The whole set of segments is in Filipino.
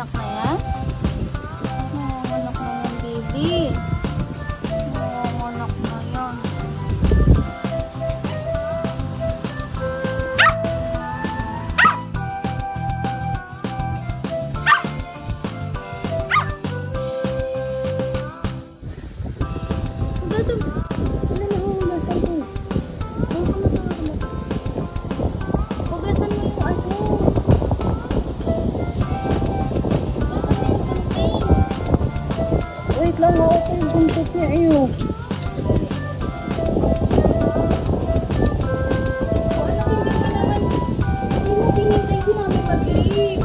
Apa? Lang, hawak ko yung buntot niya. Ayaw. Ano, hindi mo naman. Hindi mo pinintay si Mami mag-leave.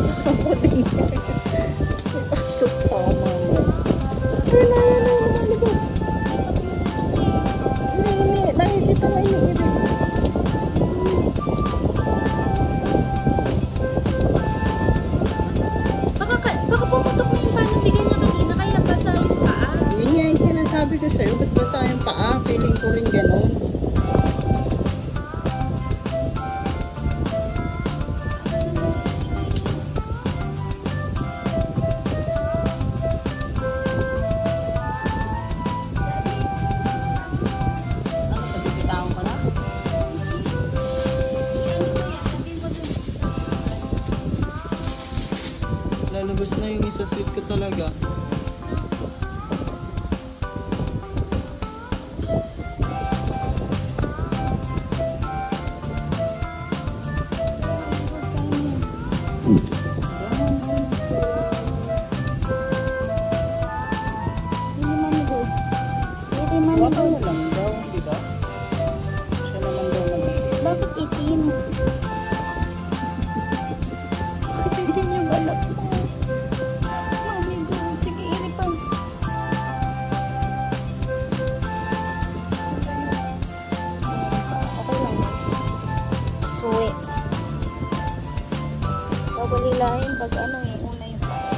Babalilahin pag ano eh, una yung paa.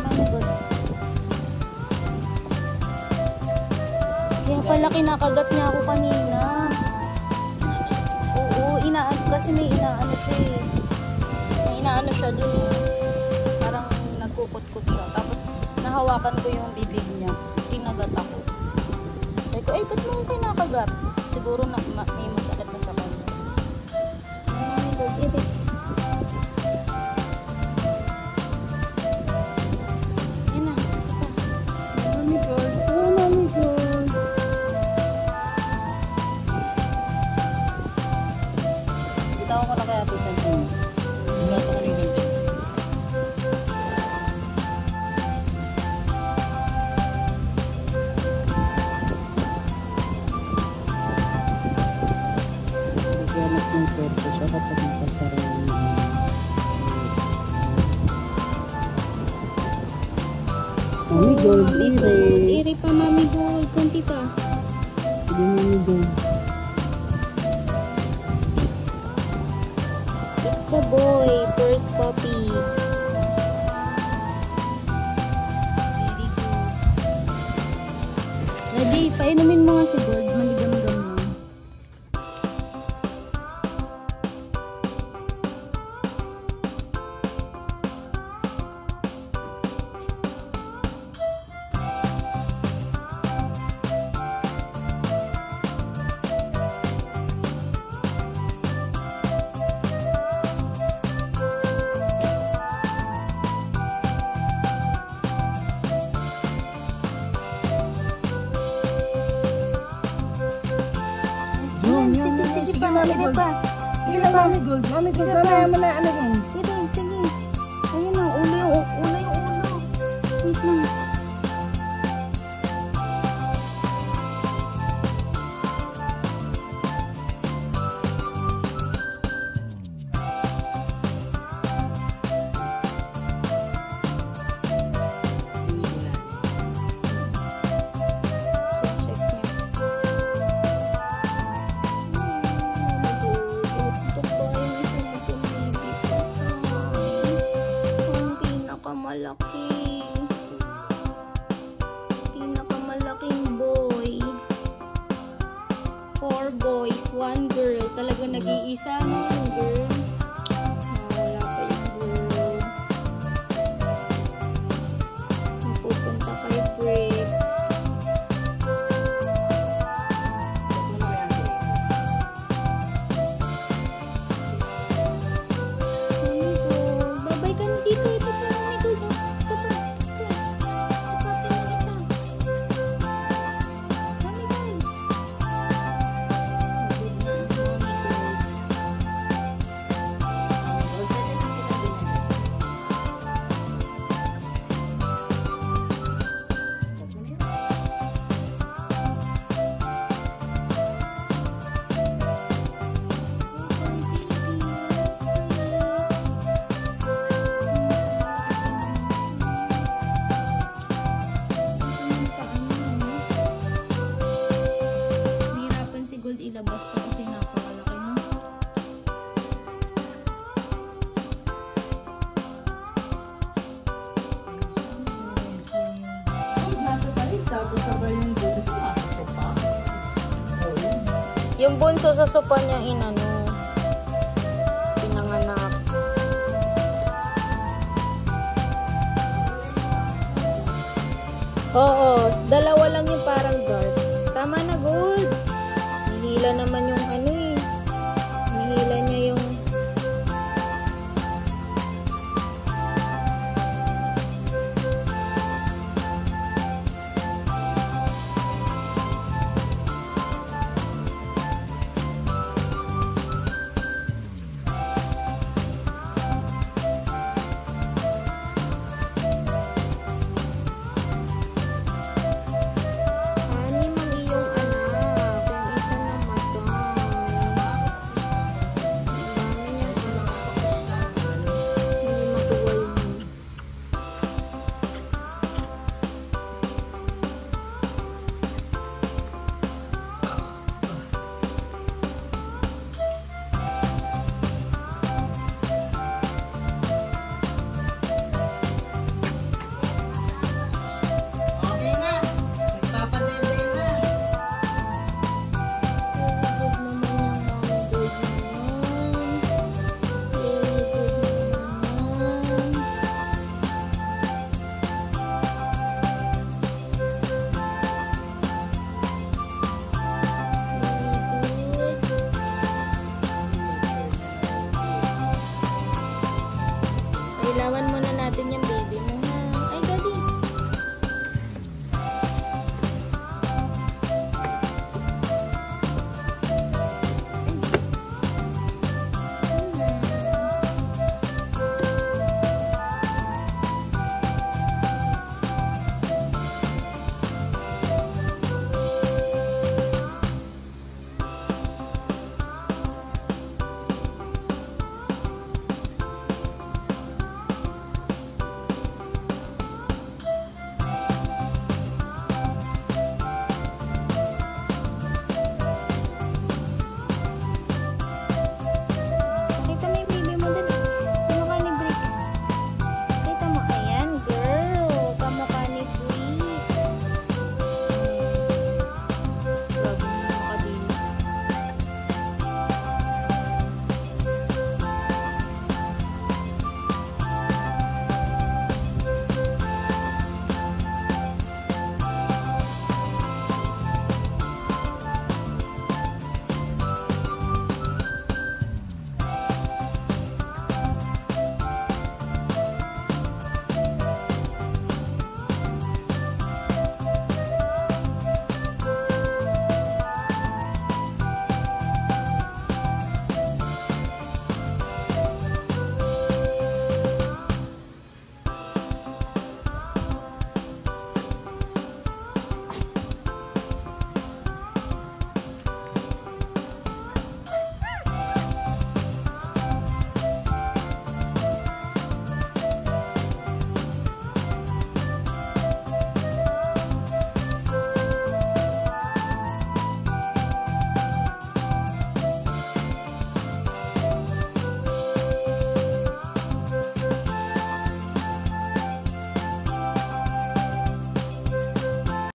Mami Go. Kaya pala kinakagat niya ako kanina. Oo, inaan kasi may inaano siya eh. May inaano siya dun. Parang nagkukot-kot siya. Tapos nahawakan ko yung bibig niya. Kinagat ako. Sabi ko, eh, ba't mo kinakagat? Siguro na, may na sa kanya. Eh, ba't- Yun na, ito. Mami God. Oh, Mami God. Bitawan na kaya ito sa inyo. Wala sa kaling ganti. Kaya mas kapag nakasarili niya. Mami Mami ire. Gold. Iri pa, Mami Gold. Kunti pa. Sige, Mami God. It's a boy. First puppy. Ready? Painumin mo nga si Gold. Mami Gold. pa. Sige lang, Mami Gold. Mami Gold, mamaya mo na ano yun. boys, one girl. Talaga nag-iisa yung girl. Yung bunso sa sopa niyang inano, pinanganak. Oo, dalawa lang yung parang guard. Tama na, gold. Hila naman yung